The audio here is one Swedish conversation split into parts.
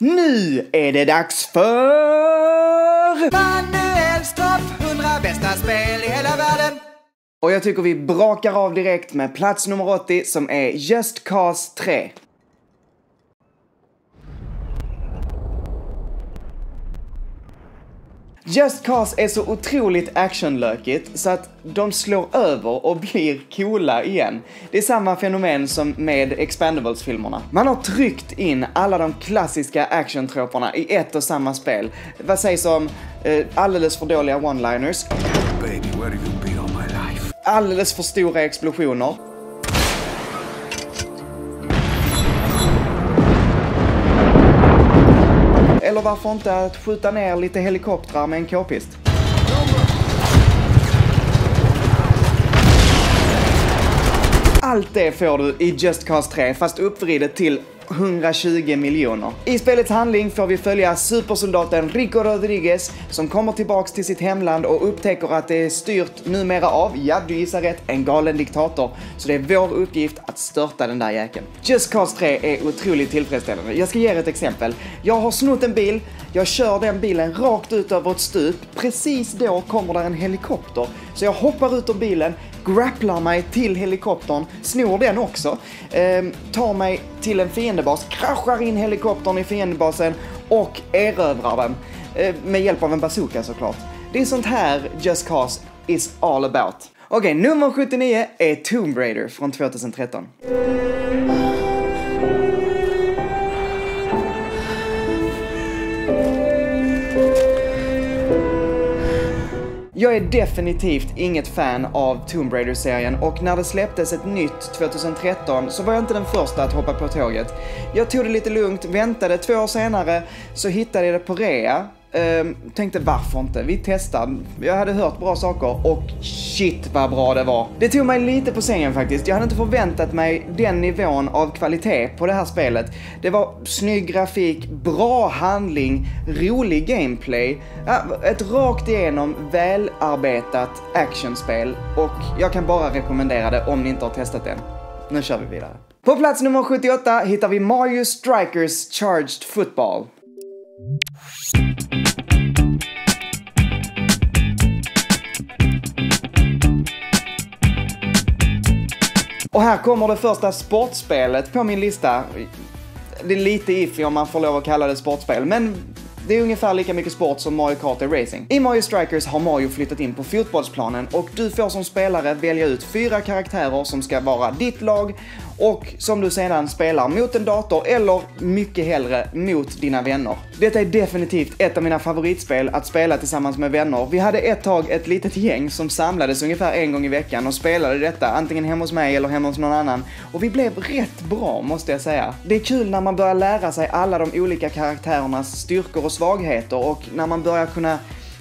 Nu är det dags för... Manuells topp 100 bästa spel i hela världen. Och jag tycker vi brakar av direkt med plats nummer 80 som är Just Cause 3. Just Cause är så otroligt actionlökigt så att de slår över och blir coola igen. Det är samma fenomen som med Expendables-filmerna. Man har tryckt in alla de klassiska actiontroperna i ett och samma spel. Vad sägs om eh, alldeles för dåliga one-liners, alldeles för stora explosioner, varför inte att skjuta ner lite helikoptrar med en k-pist? Allt det får du i Just Cause 3 fast uppvridet till 120 miljoner. I spelets handling får vi följa supersoldaten Rico Rodriguez som kommer tillbaks till sitt hemland och upptäcker att det är styrt numera av, ja du gissar rätt, en galen diktator. Så det är vår uppgift att störta den där jäkeln. Just Cause 3 är otroligt tillfredsställande. Jag ska ge er ett exempel. Jag har snott en bil, jag kör den bilen rakt ut över ett stup. Precis då kommer där en helikopter. Så jag hoppar ut ur bilen, grapplar mig till helikoptern, snor den också, eh, tar mig till en fiendebas, kraschar in helikoptern i fiendebasen och erövrar den. Eh, med hjälp av en bazooka såklart. Det är sånt här Just Cause is all about. Okej, nummer 79 är Tomb Raider från 2013. Jag är definitivt inget fan av Tomb Raider-serien och när det släpptes ett nytt 2013 så var jag inte den första att hoppa på tåget. Jag tog det lite lugnt, väntade två år senare så hittade jag det på rea. Ehm, tänkte varför inte, vi testar. Jag hade hört bra saker och shit vad bra det var. Det tog mig lite på sängen faktiskt. Jag hade inte förväntat mig den nivån av kvalitet på det här spelet. Det var snygg grafik, bra handling, rolig gameplay, ja, ett rakt igenom välarbetat actionspel och jag kan bara rekommendera det om ni inte har testat det än. Nu kör vi vidare. På plats nummer 78 hittar vi Mario Strikers Charged Football. Och här kommer det första sportspelet på min lista. Det är lite iffy om man får lov att kalla det sportspel, men det är ungefär lika mycket sport som Mario Kart är racing. I Mario Strikers har Mario flyttat in på fotbollsplanen och du får som spelare välja ut fyra karaktärer som ska vara ditt lag och som du sedan spelar mot en dator eller mycket hellre mot dina vänner. Detta är definitivt ett av mina favoritspel att spela tillsammans med vänner. Vi hade ett tag ett litet gäng som samlades ungefär en gång i veckan och spelade detta antingen hemma hos mig eller hemma hos någon annan och vi blev rätt bra måste jag säga. Det är kul när man börjar lära sig alla de olika karaktärernas styrkor och svagheter och när man börjar kunna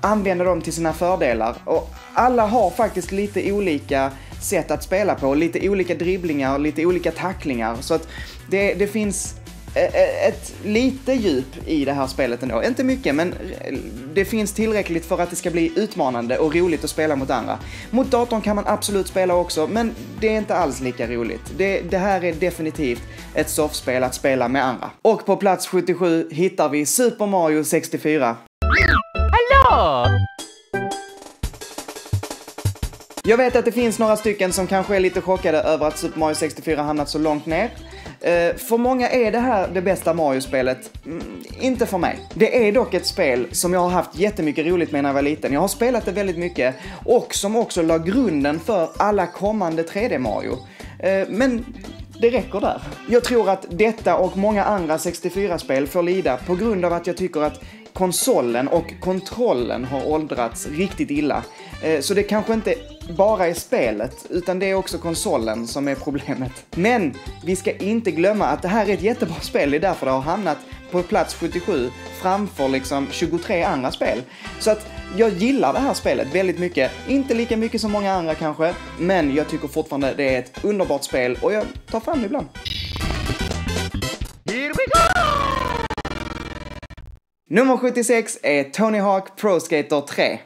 använda dem till sina fördelar. Och alla har faktiskt lite olika sätt att spela på, lite olika dribblingar, lite olika tacklingar. Så att det, det finns ett lite djup i det här spelet ändå. Inte mycket, men det finns tillräckligt för att det ska bli utmanande och roligt att spela mot andra. Mot datorn kan man absolut spela också, men det är inte alls lika roligt. Det, det här är definitivt ett soffspel att spela med andra. Och på plats 77 hittar vi Super Mario 64. Jag vet att det finns några stycken som kanske är lite chockade över att Super Mario 64 hamnat så långt ner. Eh, för många är det här det bästa Mario-spelet. Mm, inte för mig. Det är dock ett spel som jag har haft jättemycket roligt med när jag var liten. Jag har spelat det väldigt mycket och som också la grunden för alla kommande 3D Mario. Eh, men det räcker där. Jag tror att detta och många andra 64-spel får lida på grund av att jag tycker att konsolen och kontrollen har åldrats riktigt illa. Eh, så det kanske inte bara är spelet, utan det är också konsolen som är problemet. Men vi ska inte glömma att det här är ett jättebra spel, det är därför det har hamnat på plats 77 framför liksom 23 andra spel. Så att jag gillar det här spelet väldigt mycket. Inte lika mycket som många andra kanske, men jag tycker fortfarande det är ett underbart spel och jag tar fram det ibland. Nummer 76 är Tony Hawk Pro Skater 3.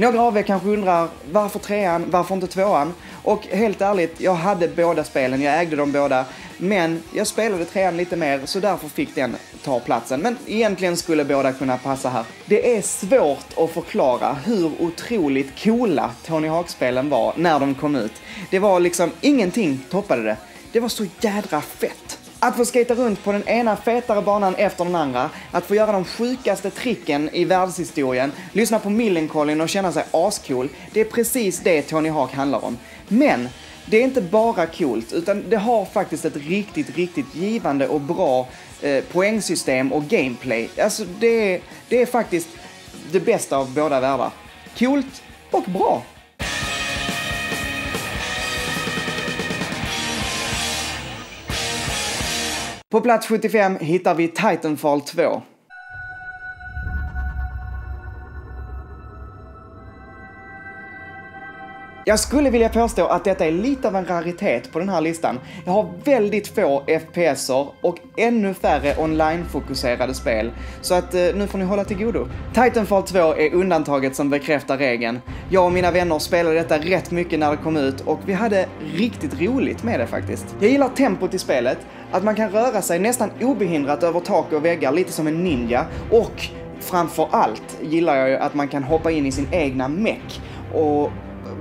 Några av er kanske undrar varför trean, varför inte tvåan? Och helt ärligt, jag hade båda spelen, jag ägde dem båda. Men jag spelade trean lite mer, så därför fick den ta platsen. Men egentligen skulle båda kunna passa här. Det är svårt att förklara hur otroligt coola Tony Hawk-spelen var när de kom ut. Det var liksom, ingenting toppade det. Det var så jädra fett. Att få skejta runt på den ena fetare banan efter den andra, att få göra de sjukaste tricken i världshistorien, lyssna på Millencolin och känna sig ascool, det är precis det Tony Hawk handlar om. Men det är inte bara coolt, utan det har faktiskt ett riktigt, riktigt givande och bra eh, poängsystem och gameplay. Alltså det är, det är faktiskt det bästa av båda världar. Coolt och bra. På plats 75 hittar vi Titanfall 2. Jag skulle vilja påstå att detta är lite av en raritet på den här listan. Jag har väldigt få FPSer och ännu färre online-fokuserade spel, så att eh, nu får ni hålla till godo. Titanfall 2 är undantaget som bekräftar regeln. Jag och mina vänner spelade detta rätt mycket när det kom ut och vi hade riktigt roligt med det faktiskt. Jag gillar tempot i spelet, att man kan röra sig nästan obehindrat över tak och väggar, lite som en ninja, och framför allt gillar jag ju att man kan hoppa in i sin egna meck och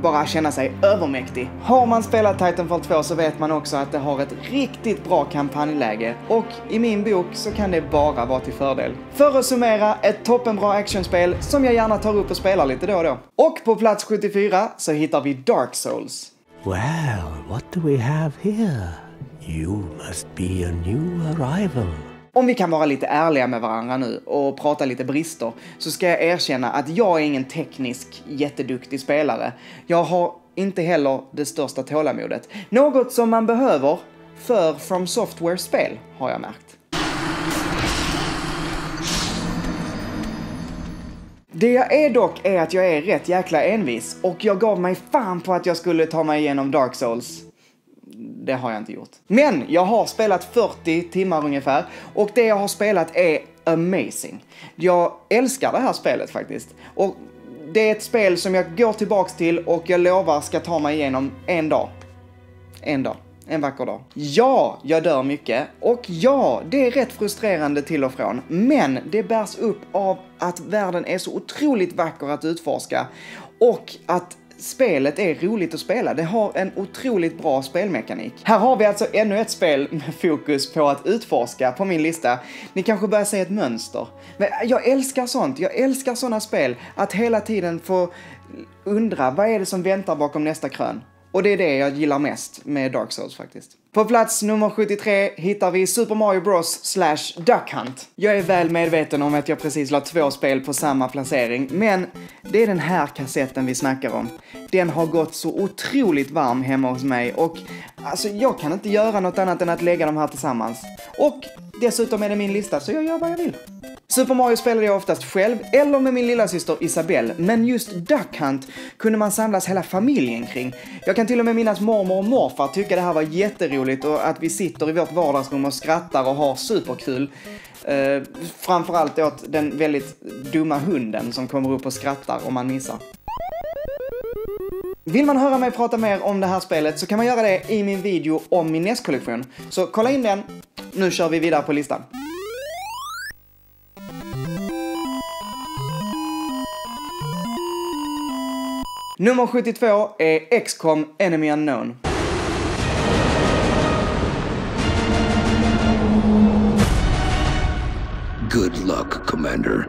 bara känna sig övermäktig. Har man spelat Titanfall 2 så vet man också att det har ett riktigt bra kampanjläge och i min bok så kan det bara vara till fördel. För att summera, ett toppenbra actionspel som jag gärna tar upp och spelar lite då och då. Och på plats 74 så hittar vi Dark Souls. Well, what do we have here? You must be a new arrival. Om vi kan vara lite ärliga med varandra nu och prata lite brister så ska jag erkänna att jag är ingen teknisk jätteduktig spelare. Jag har inte heller det största tålamodet. Något som man behöver för From Software-spel har jag märkt. Det jag är dock är att jag är rätt jäkla envis och jag gav mig fan på att jag skulle ta mig igenom Dark Souls det har jag inte gjort. Men jag har spelat 40 timmar ungefär och det jag har spelat är amazing. Jag älskar det här spelet faktiskt. Och det är ett spel som jag går tillbaks till och jag lovar ska ta mig igenom en dag. En dag. En vacker dag. Ja, jag dör mycket. Och ja, det är rätt frustrerande till och från. Men det bärs upp av att världen är så otroligt vacker att utforska. Och att spelet är roligt att spela. Det har en otroligt bra spelmekanik. Här har vi alltså ännu ett spel med fokus på att utforska på min lista. Ni kanske börjar se ett mönster. Men jag älskar sånt. Jag älskar såna spel. Att hela tiden få undra, vad är det som väntar bakom nästa krön? Och det är det jag gillar mest med Dark Souls faktiskt. På plats nummer 73 hittar vi Super Mario Bros slash Duck Hunt. Jag är väl medveten om att jag precis la två spel på samma placering, men det är den här kassetten vi snackar om. Den har gått så otroligt varm hemma hos mig och alltså jag kan inte göra något annat än att lägga de här tillsammans. Och dessutom är det min lista så jag gör vad jag vill. Super Mario spelade jag oftast själv eller med min lilla syster Isabelle, men just Duck Hunt kunde man samlas hela familjen kring. Jag kan till och med minnas mormor och morfar tycka det här var jätteroligt och att vi sitter i vårt vardagsrum och skrattar och har superkul. Uh, framförallt åt den väldigt dumma hunden som kommer upp och skrattar om man missar. Vill man höra mig prata mer om det här spelet så kan man göra det i min video om min NES-kollektion. Så kolla in den. Nu kör vi vidare på listan. Nummer 72 är XCOM Enemy Unknown. Good luck, Commander.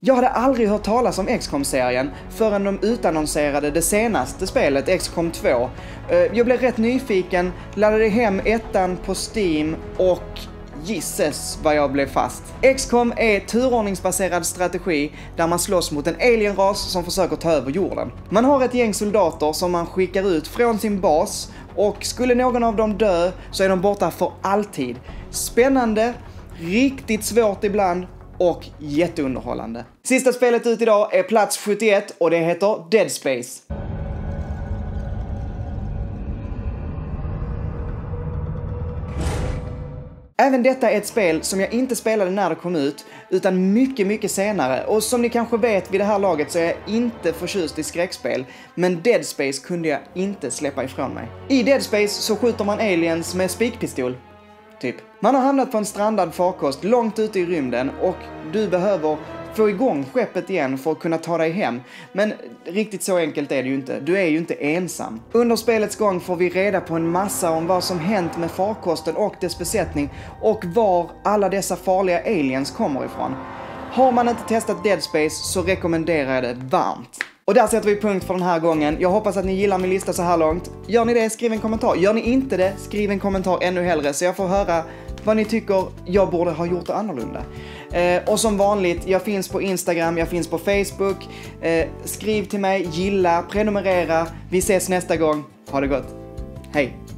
Jag hade aldrig hört talas om XCOM-serien förrän de utannonserade det senaste spelet, XCOM 2. Eh, jag blev rätt nyfiken, laddade hem ettan på Steam och Gisses vad jag blev fast. XCOM är turordningsbaserad strategi där man slåss mot en alienras som försöker ta över jorden. Man har ett gäng soldater som man skickar ut från sin bas och skulle någon av dem dö så är de borta för alltid. Spännande, riktigt svårt ibland och jätteunderhållande. Sista spelet ut idag är plats 71 och det heter Dead Space. Även detta är ett spel som jag inte spelade när det kom ut, utan mycket, mycket senare. Och som ni kanske vet vid det här laget så är jag inte förtjust i skräckspel, men Dead Space kunde jag inte släppa ifrån mig. I Dead Space så skjuter man aliens med spikpistol. Typ. Man har hamnat på en strandad farkost långt ute i rymden och du behöver få igång skeppet igen för att kunna ta dig hem. Men riktigt så enkelt är det ju inte. Du är ju inte ensam. Under spelets gång får vi reda på en massa om vad som hänt med farkosten och dess besättning och var alla dessa farliga aliens kommer ifrån. Har man inte testat Dead Space så rekommenderar jag det varmt. Och där sätter vi punkt för den här gången. Jag hoppas att ni gillar min lista så här långt. Gör ni det, skriv en kommentar. Gör ni inte det, skriv en kommentar ännu hellre så jag får höra vad ni tycker jag borde ha gjort annorlunda. Eh, och som vanligt, jag finns på Instagram, jag finns på Facebook. Eh, skriv till mig, gilla, prenumerera. Vi ses nästa gång. Ha det gott. Hej!